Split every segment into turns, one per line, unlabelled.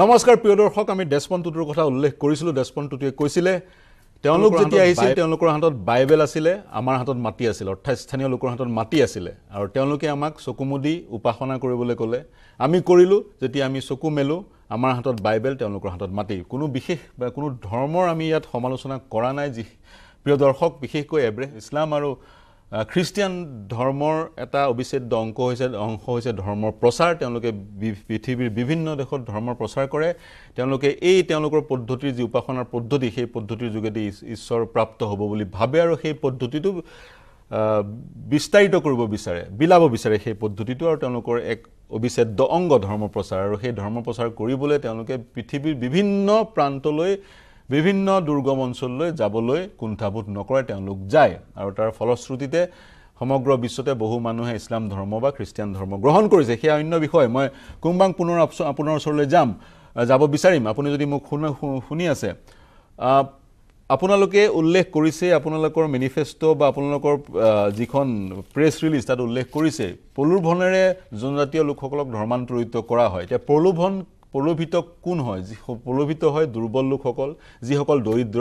নমস্কাৰ প্ৰিয় দৰ্শক আমি ডেছপন টুটুৰ কথা উল্লেখ কৰিছিলোঁ। ডেছপন টুটুৱে কৈছিলে তেওঁলোক যেতিয়া আহিছিল তেওঁলোকৰ হাতত বাইবেল আছিলে আমাৰ হাতত মাটি আছিলে অৰ্থাৎ স্থানীয় লোকৰ হাতত মাটি আছিলে। আৰু তেওঁলোকে আমাক চকুমুদি উপাসনা কৰিবলৈ ক'লে আমি কৰিলোঁ যেতিয়া আমি চকু মেলোঁ আমাৰ হাতত বাইবেল তেওঁলোকৰ হাতত মাটি কোনো বিশেষ বা কোনো ধৰ্মৰ আমি ইয়াত সমালোচনা কৰা নাই যি প্ৰিয় দৰ্শক বিশেষকৈ এব্ৰে ইছলাম আৰু খ্ৰীষ্টিয়ান ধৰ্মৰ এটা অবিচ্ছেদ্য অংক হৈছে অংশ হৈছে ধৰ্মৰ প্ৰচাৰ। তেওঁলোকে পৃথিৱীৰ বিভিন্ন দেশত ধৰ্মৰ প্ৰচাৰ কৰে। তেওঁলোকে এই তেওঁলোকৰ পদ্ধতিৰ যি উপাসনাৰ পদ্ধতি সেই পদ্ধতিৰ যোগেদি ঈশ্বৰ প্ৰাপ্ত হ'ব বুলি ভাবে আৰু সেই পদ্ধতিটো বিস্তাৰিত কৰিব বিচাৰে বিলাব বিচাৰে সেই পদ্ধতিটো আৰু তেওঁলোকৰ এক অবিচ্ছেদ্য অংগ ধৰ্ম প্ৰচাৰ। আৰু সেই ধৰ্ম প্ৰচাৰ কৰিবলৈ তেওঁলোকে পৃথিৱীৰ বিভিন্ন প্ৰান্তলৈ বিভিন্ন দুৰ্গম অঞ্চললৈ যাবলৈ কুণ্ঠাবোধ নকৰে তেওঁলোক যায়। আৰু তাৰ ফলশ্ৰুতিতে সমগ্ৰ বিশ্বতে বহু মানুহে ইছলাম ধৰ্ম বা খ্ৰীষ্টিয়ান ধৰ্ম গ্ৰহণ কৰিছে। সেয়া অন্য বিষয়। মই কোনবাং পুনৰ আপোনাৰ ওচৰলৈ যাম। যাব বিচাৰিম। আপুনি যদি মোক শুন শুনি আছে। আপোনালোকে উল্লেখ কৰিছে আপোনালোকৰ মেনিফেষ্টো বা আপোনালোকৰ যিখন প্ৰেছ ৰিলিজ তাত উল্লেখ কৰিছে প্ৰলোভনেৰে জনজাতীয় লোকসকলক ধৰ্মান্তৰিত কৰা হয়। এতিয়া প্ৰলোভন প্ৰলোভিত কোন হয়? যি প্ৰলোভিত হয় দুৰ্বল লোকসকল যিসকল দৰিদ্ৰ।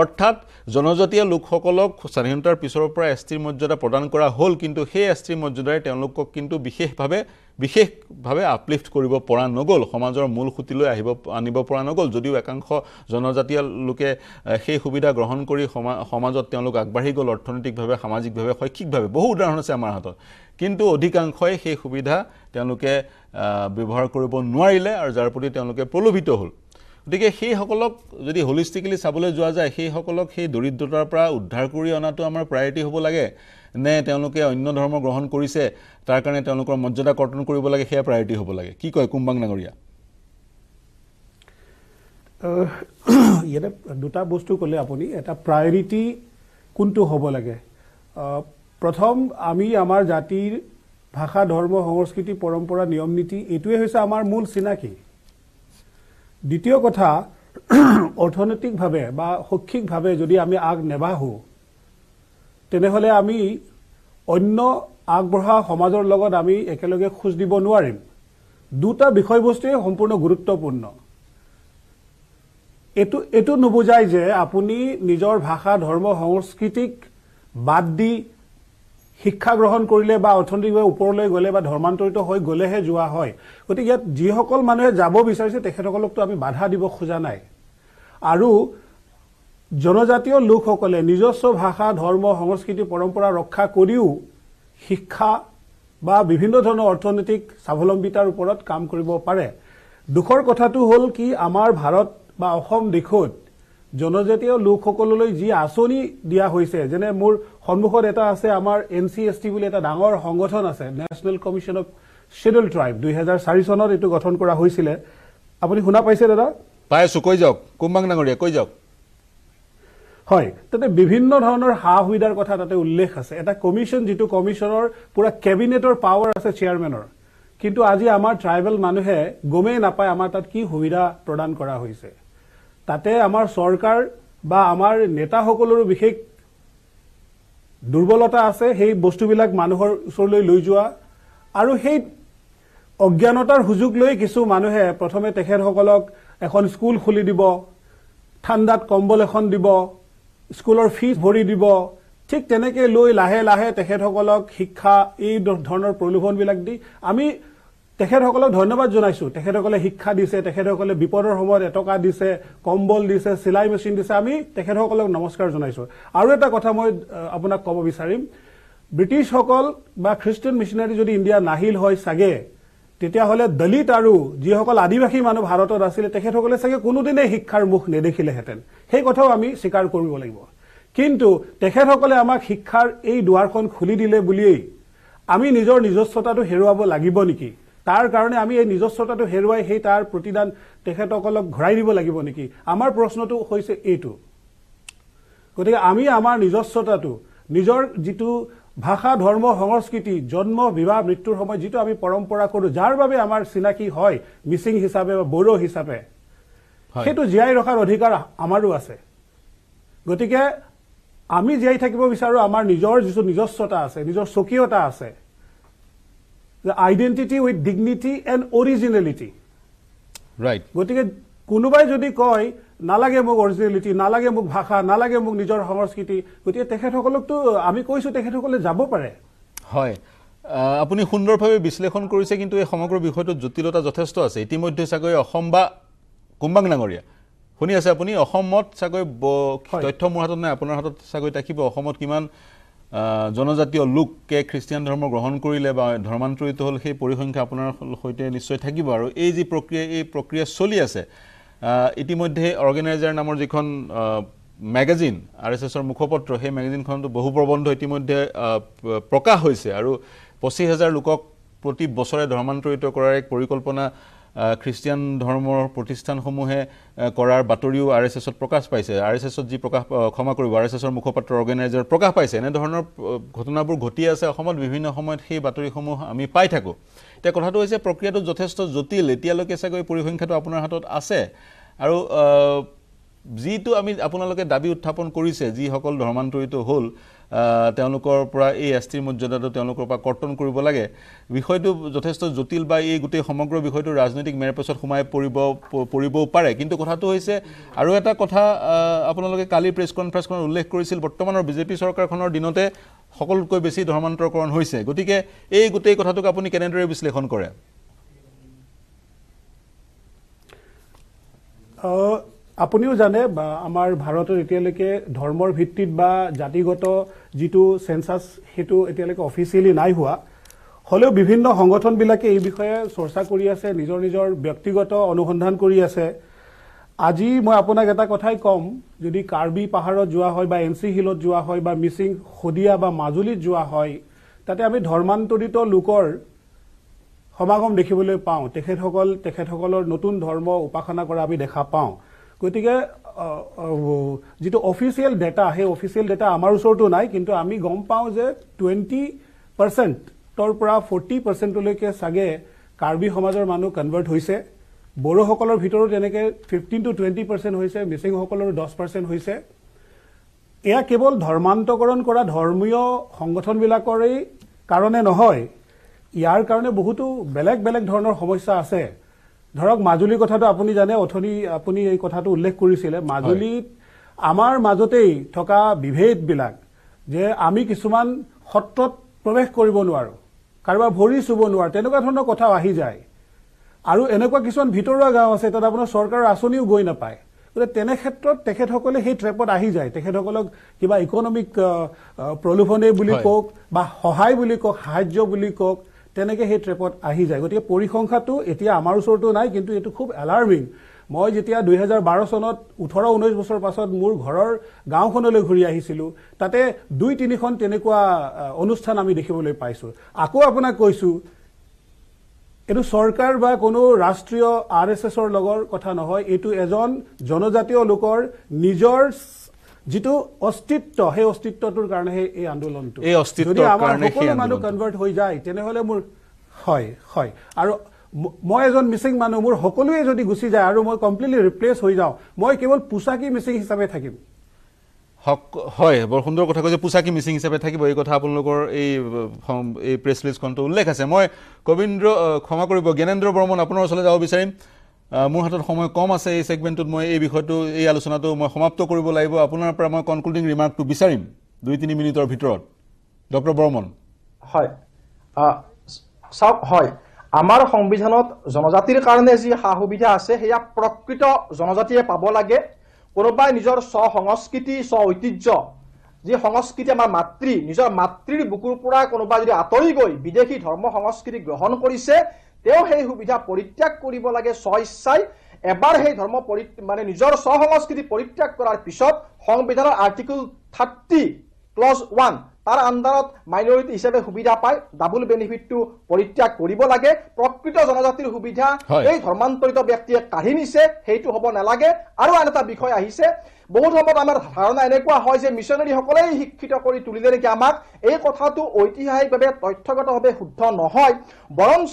অৰ্থাৎ জনজাতীয় লোকসকলক স্বাধীনতাৰ পিছৰ পৰা এছ টিৰ মৰ্যাদা প্ৰদান কৰা হ'ল কিন্তু সেই এছ টিৰ মৰ্যাদাৰে তেওঁলোকক কিন্তু বিশেষভাৱে বিশেষভাৱে আপলিফ্ট কৰিব পৰা নগ'ল সমাজৰ মূল সুঁতিলৈ আহিব আনিব পৰা নগ'ল যদিও একাংশ জনজাতীয় লোকে সেই সুবিধা গ্ৰহণ কৰি সমাজত তেওঁলোক আগবাঢ়ি গ'ল অৰ্থনৈতিকভাৱে সামাজিকভাৱে শৈক্ষিকভাৱে বহু উদাহৰণ আছে আমাৰ হাতত। কিন্তু অধিকাংশই সেই সুবিধা তেওঁলোকে ব্যৱহাৰ কৰিব নোৱাৰিলে আৰু যাৰ প্ৰতি তেওঁলোকে প্ৰলোভিত হ'ল। গতিকে সেইসকলক যদি হলিষ্টিকেলি চাবলৈ যোৱা যায় সেইসকলক সেই দৰিদ্ৰতাৰ পৰা উদ্ধাৰ কৰি অনাটো আমাৰ প্ৰায়ৰিটি হ'ব লাগে নে তেওঁলোকে অন্য ধৰ্ম গ্ৰহণ কৰিছে তাৰ কাৰণে তেওঁলোকৰ মৰ্যাদা কৰ্তন কৰিব লাগে সেয়া প্ৰায়ৰিটি হ'ব লাগে? কি কয় কুম্বাং ডাঙৰীয়া
ইয়াতে দুটা বস্তু ক'লে আপুনি। এটা প্ৰায়ৰিটি কোনটো হ'ব লাগে? প্ৰথম আমি আমাৰ জাতিৰ ভাষা ধৰ্ম সংস্কৃতি পৰম্পৰা নিয়ম নীতি এইটোৱে হৈছে আমাৰ মূল চিনাকি। দ্বিতীয় কথা অৰ্থনৈতিকভাৱে বা শৈক্ষিকভাৱে যদি আমি আগ নেবাঢ়োঁ তেনেহ'লে আমি অন্য আগবঢ়া সমাজৰ লগত আমি একেলগে খোজ দিব নোৱাৰিম। দুটা বিষয়বস্তুৱে সম্পূৰ্ণ গুৰুত্বপূৰ্ণ। এইটো এইটো নুবুজায় যে আপুনি নিজৰ ভাষা ধৰ্ম সংস্কৃতিক বাদ দি শিক্ষা গ্ৰহণ কৰিলে বা অৰ্থনৈতিকভাৱে ওপৰলৈ গ'লে বা ধৰ্মান্তৰিত হৈ গ'লেহে যোৱা হয়। গতিকে ইয়াত যিসকল মানুহে যাব বিচাৰিছে তেখেতসকলকতো আমি বাধা দিব খোজা নাই। আৰু জনজাতীয় লোকসকলে নিজস্ব ভাষা ধৰ্ম সংস্কৃতি পৰম্পৰা ৰক্ষা কৰিও শিক্ষা বা বিভিন্ন ধৰণৰ অৰ্থনৈতিক স্বাৱলম্বিতাৰ ওপৰত কাম কৰিব পাৰে। দুখৰ কথাটো হ'ল কি আমাৰ ভাৰত বা অসম দেশত জনজাতীয় লোকসকললৈ যি আঁচনি দিয়া হৈছে যেনে মোৰ সন্মুখত এটা আছে আমাৰ এন চি এছ টি বুলি এটা ডাঙৰ সংগঠন আছে national commission of scheduled tribe দুহেজাৰ চাৰি চনত এইটো গঠন কৰা হৈছিলে। আপুনি শুনা পাইছে দাদা?
পাই আছো কৈ যাওক কুম্বাং ডাঙৰীয়া কৈ যাওক।
হয় তাতে বিভিন্ন ধৰণৰ সা সুবিধাৰ কথা তাতে উল্লেখ আছে। এটা কমিশ্যন যিটো কমিশ্যনৰ পুৰা কেবিনেটৰ পাৱাৰ আছে চেয়াৰমেনৰ কিন্তু আজি আমাৰ ট্ৰাইবেল মানুহে গমেই নাপায় আমাৰ তাত কি সুবিধা প্ৰদান কৰা হৈছে। তাতে আমাৰ চৰকাৰ বা আমাৰ নেতাসকলৰো বিশেষ দুৰ্বলতা আছে সেই বস্তুবিলাক মানুহৰ ওচৰলৈ লৈ যোৱা। আৰু সেই অজ্ঞানতাৰ সুযোগ লৈ কিছু মানুহে প্ৰথমে তেখেতসকলক এখন স্কুল খুলি দিব ঠাণ্ডাত কম্বল এখন দিব স্কুলৰ ফিজ ভৰি দিব। ঠিক তেনেকৈ লৈ লাহে লাহে তেখেতসকলক শিক্ষা এই ধৰণৰ প্ৰলোভনবিলাক দি আমি তেখেতসকলক ধন্যবাদ জনাইছো। তেখেতসকলে শিক্ষা দিছে তেখেতসকলে বিপদৰ সময়ত এটকা দিছে কম্বল দিছে চিলাই মেচিন দিছে আমি তেখেতসকলক নমস্কাৰ জনাইছো। আৰু এটা কথা মই আপোনাক ক'ব বিচাৰিম। ব্ৰিটিছসকল বা খ্ৰীষ্টিয়ান মিছনাৰী যদি ইণ্ডিয়া নাহিল হয় চাগে তেতিয়াহ'লে দলিত আৰু যিসকল আদিবাসী মানুহ ভাৰতত আছিলে তেখেতসকলে চাগে কোনোদিনেই শিক্ষাৰ মুখ নেদেখিলেহেঁতেন। সেই কথাও আমি স্বীকাৰ কৰিব লাগিব। কিন্তু তেখেতসকলে আমাক শিক্ষাৰ এই দুৱাৰখন খুলি দিলে বুলিয়েই আমি নিজৰ নিজস্বতাটো হেৰুৱাব লাগিব নেকি? তাৰ কাৰণে আমি এই নিজস্বতাটো হেৰুৱাই সেই তাৰ প্ৰতিদান তেখেতসকলক ঘূৰাই দিব লাগিব নেকি? আমাৰ প্ৰশ্নটো হৈছে এইটো। গতিকে আমি আমাৰ নিজস্বতাটো নিজৰ যিটো ভাষা ধৰ্ম সংস্কৃতি জন্ম বিবাহ মৃত্যুৰ সময়ত যিটো আমি পৰম্পৰা কৰোঁ যাৰ বাবে আমাৰ চিনাকি হয় মিচিং হিচাপে বা বড়ো হিচাপে সেইটো জীয়াই ৰখাৰ অধিকাৰ আমাৰো আছে। গতিকে আমি জীয়াই থাকিব বিচাৰোঁ আমাৰ নিজৰ যিটো নিজস্বতা আছে নিজৰ স্বকীয়তা আছে the identity with dignity and originality.
Right
গতিকে কোনোবাই যদি কয় নালাগে মোক অৰিজিনেলিটি নালাগে মোক ভাষা নালাগে মোক নিজৰ সংস্কৃতি গতিকে তেখেতসকলকতো আমি কৈছো তেখেতসকলে যাব পাৰে।
হয়। আপুনি সুন্দৰভাৱে বিশ্লেষণ কৰিছে কিন্তু এই সমগ্ৰ বিষয়টোত জটিলতা যথেষ্ট আছে। ইতিমধ্যে চাগৈ অসম বা কুম্বাং ডাঙৰীয়া শুনি আছে আপুনি অসমত চাগৈ। তথ্য মোৰ হাতত নাই আপোনাৰ হাতত চাগৈ থাকিব। অসমত কিমান জনজাতীয় লোকে খ্ৰীষ্টিয়ান ধৰ্ম গ্ৰহণ কৰিলে বা ধৰ্মান্তৰিত হ'ল সেই পৰিসংখ্যা আপোনাৰ সৈতে নিশ্চয় থাকিব আৰু এই যি প্ৰক্ৰিয়া এই প্ৰক্ৰিয়া চলি আছে ইতিমধ্যে অৰ্গেনাইজাৰ নামৰ যিখন মেগাজিন আৰ এছ এছৰ মুখপত্ৰ সেই মেগাজিনখনতো বহু প্ৰবন্ধ ইতিমধ্যে প্ৰকাশ হৈছে আৰু পঁচিছ হাজাৰ লোকক প্ৰতি বছৰে ধৰ্মান্তৰিত কৰাৰ এক পৰিকল্পনা খ্ৰীষ্টিয়ান ধৰ্মৰ প্ৰতিষ্ঠানসমূহে কৰাৰ বাতৰিও আৰ এছ এছত প্ৰকাশ পাইছে। আৰ এছ এছত যি প্ৰকাশ ক্ষমা কৰিব আৰ এছ এছৰ মুখপাত্ৰ অৰ্গেনাইজাৰ প্ৰকাশ পাইছে। এনেধৰণৰ ঘটনাবোৰ ঘটি আছে অসমত। বিভিন্ন সময়ত সেই বাতৰিসমূহ আমি পাই থাকোঁ। এতিয়া কথাটো হৈছে প্ৰক্ৰিয়াটো যথেষ্ট জটিল। এতিয়ালৈকে চাগৈ পৰিসংখ্যাটো আপোনাৰ হাতত আছে। আৰু যিটো আমি আপোনালোকে দাবী উত্থাপন কৰিছে যিসকল ধৰ্মান্তৰিত হ'ল তেওঁলোকৰ পৰা এই এছ টিৰ মৰ্যাদাটো তেওঁলোকৰ পৰা কৰ্তন কৰিব লাগে। বিষয়টো যথেষ্ট জটিল বা এই গোটেই সমগ্ৰ বিষয়টো ৰাজনৈতিক মেৰপেচত সোমাই পৰিব পৰিবও পাৰে। কিন্তু কথাটো হৈছে আৰু এটা কথা আপোনালোকে কালি প্ৰেছ কনফাৰেন্সখনত উল্লেখ কৰিছিল বৰ্তমানৰ বিজেপি চৰকাৰখনৰ দিনতে সকলোতকৈ বেছি ধৰ্মান্তৰকৰণ হৈছে। গতিকে এই গোটেই কথাটোক আপুনি কেনেদৰে বিশ্লেষণ কৰে?
আপুনিও জানে আমাৰ ভাৰতত এতিয়ালৈকে ধৰ্মৰ ভিত্তিত বা জাতিগত যিটো চেঞ্চাছ সেইটো এতিয়ালৈকে অফিচিয়েলি নাই হোৱা। হ'লেও বিভিন্ন সংগঠনবিলাকে এই বিষয়ে চৰ্চা কৰি আছে নিজৰ নিজৰ ব্যক্তিগত অনুসন্ধান কৰি আছে। আজি মই আপোনাক এটা কথাই ক'ম যদি কাৰ্বি পাহাৰত যোৱা হয় বা এন চি হিলত যোৱা হয় বা মিচিং শদিয়া বা মাজুলীত যোৱা হয় তাতে আমি ধৰ্মান্তৰিত লোকৰ সমাগম দেখিবলৈ পাওঁ। তেখেতসকল তেখেতসকলৰ নতুন ধৰ্ম উপাসনা কৰা আমি দেখা পাওঁ। গতিকে যিটো অফিচিয়েল ডেটা সেই অফিচিয়েল ডেটা আমাৰ ওচৰতো নাই কিন্তু আমি গম পাওঁ যে টুৱেণ্টি পাৰ্চেণ্টৰ পৰা ফৰ্টি পাৰ্চেণ্টলৈকে চাগে কাৰ্বি সমাজৰ মানুহ কনভাৰ্ট হৈছে। বড়োসকলৰ ভিতৰত এনেকৈ ফিফটিন টু টুৱেণ্টি পাৰ্চেণ্ট হৈছে মিচিংসকলৰ দহ পাৰ্চেণ্ট হৈছে। এয়া কেৱল ধৰ্মান্তকৰণ কৰা ধৰ্মীয় সংগঠনবিলাকৰেই কাৰণে নহয় ইয়াৰ কাৰণে বহুতো বেলেগ বেলেগ ধৰণৰ সমস্যা আছে। ধৰক মাজুলীৰ কথাটো আপুনি জানে অথনি আপুনি এই কথাটো উল্লেখ কৰিছিলে। মাজুলীত আমাৰ মাজতেই থকা বিভেদবিলাক যে আমি কিছুমান সত্ৰত প্ৰৱেশ কৰিব নোৱাৰোঁ কাৰোবাৰ ভৰি চুব নোৱাৰোঁ তেনেকুৱা ধৰণৰ কথাও আহি যায়। আৰু এনেকুৱা কিছুমান ভিতৰুৱা গাঁও আছে তাত আপোনাৰ চৰকাৰৰ আঁচনিও গৈ নাপায়। গতিকে তেনে ক্ষেত্ৰত তেখেতসকলে সেই ট্ৰেপত আহি যায়। তেখেতসকলক কিবা ইকনমিক প্ৰলোভনে বুলি। কওক বা সহায় বুলি কওক সাহাৰ্য বুলি কওক তেনেকে সেই ট্ৰেপত আহি যায়। গতিকে পৰিসংখ্যাটো এতিয়া আমাৰ ওচৰতো নাই কিন্তু এইটো খুব এলাৰ্মিং মই যেতিয়া দুহেজাৰ বাৰ চনত ওঠৰ ঊনৈছ বছৰ পাছত মোৰ ঘৰৰ গাঁওখনলৈ ঘূৰি আহিছিলোঁ তাতে দুই তিনিখন তেনেকুৱা অনুষ্ঠান আমি দেখিবলৈ পাইছোঁ। আকৌ আপোনাক কৈছোঁ এইটো চৰকাৰ বা কোনো ৰাষ্ট্ৰীয় আৰ এছ এছৰ লগৰ কথা নহয় এইটো এজন জনজাতীয় লোকৰ নিজৰ যিটো অস্তিত্ব সেই অস্তিত্বটোৰ কাৰণেহে এই আন্দোলনটো।
এই
যদি আমাৰ সকলো মানুহ। কনভাৰ্ট হৈ যায় তেনেহলে মোৰ হয় হয়। আৰু মই এজন মিচিং মানুহ মোৰ সকলোৱে যদি গুচি যায় আৰু মই কমপ্লিটলি ৰিপ্লেচ হৈ যাওঁ মই কেৱল পোচাকী মিচিং হিচাপে থাকিম।
হয় বৰ সুন্দৰ কথা কৈছে পোচাকী মিচিং হিচাপে থাকিব। এই কথা আপোনালোকৰ এই এই প্ৰেছ লিষ্টখনটো উল্লেখ আছে। মই কবীন্দ্ৰ ক্ষমা কৰিব জ্ঞানেন্দ্ৰ বৰ্মন আপোনাৰ ওচৰলৈ যাব বিচাৰিম। মোৰ হাতত সময় কম আছে এই ছেগমেণ্টটোত মই এই বিষয়টো এই আলোচনাটো মই সমাপ্ত কৰিব লাগিব। আপোনাৰ পৰা মই কনক্লুডিং ৰিমাৰ্কটো বিচাৰিম দুই তিনি মিনিটৰ ভিতৰত। ডক্টৰ বৰ্মন।
হয়। চাওক হয়। আমাৰ সংবিধানত জনজাতিৰ কাৰণে যি সা সুবিধা আছে সেয়া প্ৰকৃত জনজাতিয়ে পাব লাগে। কোনোবাই নিজৰ স্ব সংস্কৃতি স্ব ঐতিহ্য যি সংস্কৃতি আমাৰ মাতৃ নিজৰ মাতৃৰ বুকুৰ পৰা কোনোবাই যদি আঁতৰি গৈ বিদেশী ধৰ্ম সংস্কৃতি গ্ৰহণ কৰিছে তেওঁ সেই সুবিধা পৰিত্যাগ কৰিব লাগে স্ব ইচ্ছাই এবাৰ সেই ধৰ্ম পৰি মানে নিজৰ স্ব সংস্কৃতি পৰিত্যাগ কৰাৰ পিছত সংবিধানৰ আৰ্টিকল থাৰ্টি ক্লজ ওৱান তাৰ আণ্ডাৰত মাইনৰিটি হিচাপে সুবিধা পায় ডাবল বেনিফিটটো পৰিত্যাগ কৰিব লাগে প্ৰকৃত জনজাতিৰ সুবিধা। এই ধৰ্মান্তৰিত ব্যক্তিয়ে কাঢ়ি নিছে সেইটো হ'ব নালাগে আৰু আন এটা বিষয় আহিছে বহুত সময়ত আমাৰ ধাৰণা এনেকুৱা হয় যে মিছনেৰীসকলেই শিক্ষিত কৰি তুলিলে নেকি আমাক। এই কথাটো ঐতিহাসিকভাৱে তথ্যগতভাৱে শুদ্ধ নহয়। বৰঞ্চ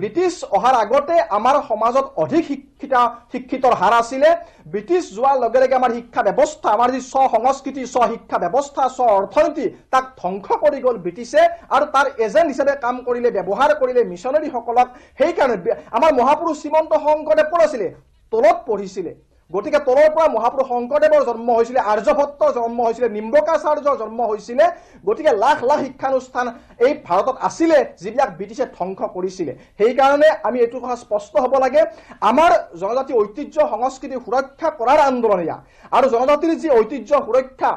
ব্ৰিটিছ অহাৰ আগতে আমাৰ সমাজত অধিক শিক্ষিত শিক্ষিতৰ হাৰ আছিলে। ব্ৰিটিছ যোৱাৰ লগে লগে আমাৰ শিক্ষা ব্যৱস্থা আমাৰ যি স্ব সংস্কৃতি স্ব শিক্ষা ব্যৱস্থা স্ব অৰ্থনীতি তাক ধ্বংস কৰি গ'ল ব্ৰিটিছে আৰু তাৰ এজেণ্ট হিচাপে কাম কৰিলে ব্যৱহাৰ কৰিলে মিছনেৰীসকলক। সেইকাৰণে আমাৰ মহাপুৰুষ শ্ৰীমন্ত শংকৰদেৱ ক'ত আছিলে তলত পঢ়িছিলে। গতিকে তলৰ পৰা মহাপুৰুষ শংকৰদেৱৰ জন্ম হৈছিলে আৰ্যভট্টৰ জন্ম হৈছিলে নিম্বকাচাৰ্যৰ জন্ম হৈছিলে গতিকে লাখ লাখ শিক্ষানুষ্ঠান এই ভাৰতত আছিলে যিবিলাক ব্ৰিটিছে ধ্বংস কৰিছিলে। সেইকাৰণে আমি এইটো কথা স্পষ্ট হ'ব লাগে আমাৰ জনজাতি ঐতিহ্য সংস্কৃতি সুৰক্ষা কৰাৰ আন্দোলন এয়া। আৰু জনজাতিৰ যি ঐতিহ্য সুৰক্ষা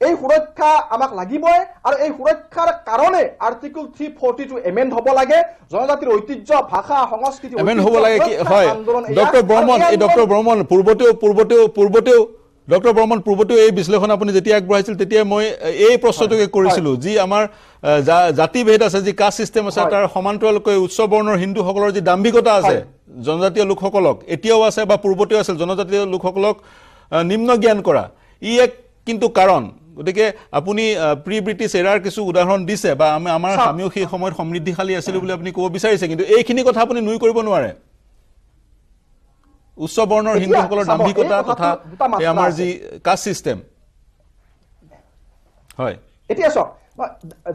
এই সুৰক্ষা আমাক লাগিবই আৰু এই সুৰক্ষাৰ কাৰণে article three forty two amend হ'ব লাগে জনজাতিৰ ঐতিহ্য ভাষা সংস্কৃতি
এমেণ্ড হ'ব লাগে কি হয়। ডক্টৰ বৰ্মন
এই
ডক্টৰ বৰ্মন পূৰ্বতেও পূৰ্বতেও পূৰ্বতেও ডক্টৰ বৰ্মন পূৰ্বতেও এই বিশ্লেষণ আপুনি যেতিয়া আগবঢ়াইছিল তেতিয়া মই এই প্ৰশ্নটোকে কৰিছিলো যি আমাৰ জাতিভেদ আছে যি কাষ্ট চিষ্টেম আছে। তাৰ সমান্তৰালকৈ উচ্চ বৰ্ণৰ হিন্দুসকলৰ যি দাম্ভিকতা আছে। জনজাতীয় লোকসকলক এতিয়াও আছে বা পূৰ্বতেও আছিল জনজাতীয় লোকসকলক নিম্ন জ্ঞান কৰা ই এক কিন্তু কাৰণ গতিকে আপুনি প্ৰি ব্ৰিটিছ এৰাৰ কিছু উদাহৰণ দিছে বা আমি আমাৰ। আমিও সেই সময়ত সমৃদ্ধিশালী আছিলো বুলি আপুনি ক'ব বিচাৰিছে কিন্তু এইখিনি কথা আপুনি নুই কৰিব নোৱাৰে। উচ্চ বৰ্ণৰ হিন্দুসকলৰ দাম্ভিকতা তথা আমাৰ। যি কাষ্ট চিষ্টেম হয়।
এতিয়া চাওক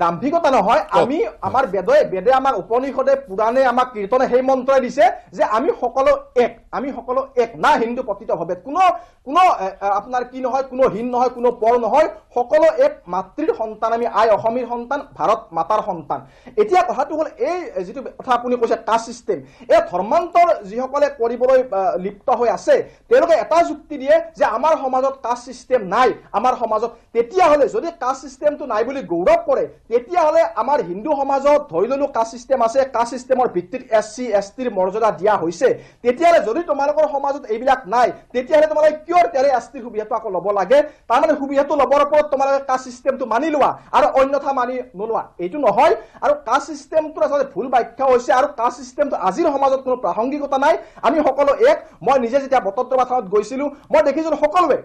দাম্ভিকতা নহয় আমি আমাৰ বেদে বেদে আমাক উপনিষদে পুৰাণে আমাক কীৰ্তনে সেই মন্ত্ৰই দিছে যে আমি সকলো এক আমি সকলো এক না হিন্দু পতিতভাৱে। কোনো কোনো এ, আপোনাৰ কি নহয় কোনো হীন নহয় কোনো পৰ নহয় সকলো এক মাতৃৰ সন্তান আমি আই অসমীৰ সন্তান ভাৰত মাতাৰ সন্তান। এতিয়া কথাটো হ'ল এই যিটো কথা আপুনি কৈছে কাষ্ট চিষ্টেম। এই ধৰ্মান্তৰ যিসকলে কৰিবলৈ লিপ্ত হৈ আছে তেওঁলোকে এটা যুক্তি দিয়ে যে আমাৰ সমাজত কাষ্ট চিষ্টেম নাই। আমাৰ সমাজত তেতিয়াহ'লে যদি কাষ্ট চিষ্টেমটো নাই বুলি গৌৰৱ কৰে তেতিয়াহ'লে আমাৰ হিন্দু সমাজত ধৰি ললো কাষ্ট চিষ্টেম আছে কাষ্ট চিষ্টেমৰ ভিত্তিত এছ চি এছ টিৰ মৰ্যাদা দিয়া হৈছে তেতিয়াহ'লে যদি তোমালোকৰ সমাজত এইবিলাক নাই তেতিয়াহ'লে তোমালোকে কিয় তেৰে এছ টিৰ সুবিধাটো আকৌ ল'ব লাগে? তাৰমানে সুবিধাটো ল'বৰ ওপৰত তোমালোকে কাষ্ট চিষ্টেমটো মানি লোৱা আৰু অন্যথা মানি নোলোৱা। এইটো নহয় আৰু কাষ্ট চিষ্টেমটো আচলতে ভুল ব্যাখ্যা হৈছে আৰু কাষ্ট চিষ্টেমটো আজিৰ সমাজত কোনো প্ৰাসংগিকতা নাই। আমি সকলো এক। মই নিজে যেতিয়া বটদ্ৰৱা থানত গৈছিলো মই দেখিছিলো সকলোৱে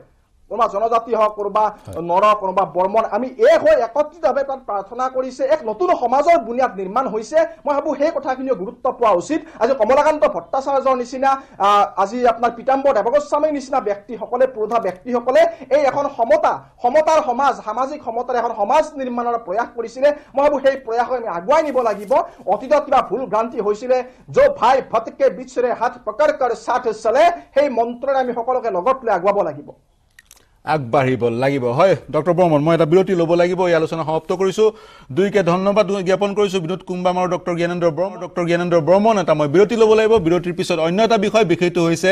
কোনোবা জনজাতি হওক কোনোবা নৰ কোনোবা বৰ্মন আমি এক হৈ একত্ৰিতভাৱে তাত প্ৰাৰ্থনা কৰিছে এক নতুন সমাজৰ বুনিয়াদ নিৰ্মাণ হৈছে। মই ভাবো সেই কথাখিনিও গুৰুত্ব পোৱা উচিত। আজি কমলাকান্ত ভট্টাচাৰ্যৰ নিচিনা আজি আপোনাৰ পীতাম্বৰ দেৱগোস্বামীৰ নিচিনা ব্যক্তিসকলে পুৰোধা ব্যক্তিসকলে এই এখন সমতা সমতাৰ সমাজ সামাজিক সমতাৰ এখন সমাজ নিৰ্মাণৰ প্ৰয়াস কৰিছিলে। মই ভাবো সেই প্ৰয়াসক আমি আগুৱাই নিব লাগিব। অতীতত কিবা ভুল ভ্ৰান্তি হৈছিলে যো ভাই ভটকে বিচৰে হাত পকড় কৰ সাথ চলে সেই মন্ত্ৰৰে আমি সকলোকে লগত লৈ আগুৱাব লাগিব।
আগবাঢ়িব লাগিব। হয় ডক্টৰ বৰ্মন মই এটা বিৰতি ল'ব লাগিব এই আলোচনা সমাপ্ত কৰিছোঁ। দুইকে ধন্যবাদ জ্ঞাপন কৰিছোঁ। বিনোদ কুম্বাম আৰু ডক্টৰ জ্ঞানেন্দ্ৰ বৰ্মন ডক্টৰ জ্ঞানেন্দ্ৰ বৰ্মন এটা মই বিৰতি ল'ব লাগিব। বিৰতিৰ পিছত অন্য এটা বিষয় বিষয়টো হৈছে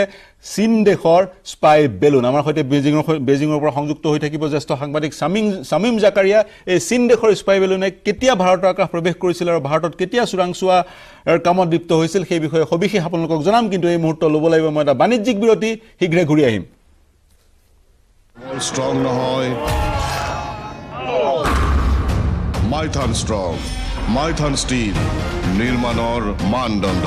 চীন দেশৰ স্পাই বেলুন। আমাৰ সৈতে বেজিঙৰ বেজিঙৰ পৰা সংযুক্ত হৈ থাকিব জ্যেষ্ঠ সাংবাদিক চামিম চামিম জাকাৰিয়া। এই চীন দেশৰ স্পাই বেলুনে কেতিয়া ভাৰতৰ আকাশ প্ৰৱেশ কৰিছিল আৰু ভাৰতত কেতিয়া চোৰাংচোৱাৰ কামত লিপ্ত হৈছিল সেই বিষয়ে সবিশেষ আপোনালোকক জনাম। কিন্তু এই মুহূৰ্ত ল'ব লাগিব মই এটা বাণিজ্যিক বিৰতি শীঘ্ৰে ঘূৰি আহিম।
ষ্ট্ৰং নহয় মাইথান ষ্ট্ৰং মাইথান ষ্টীল নিৰ্মাণৰ মানদণ্ড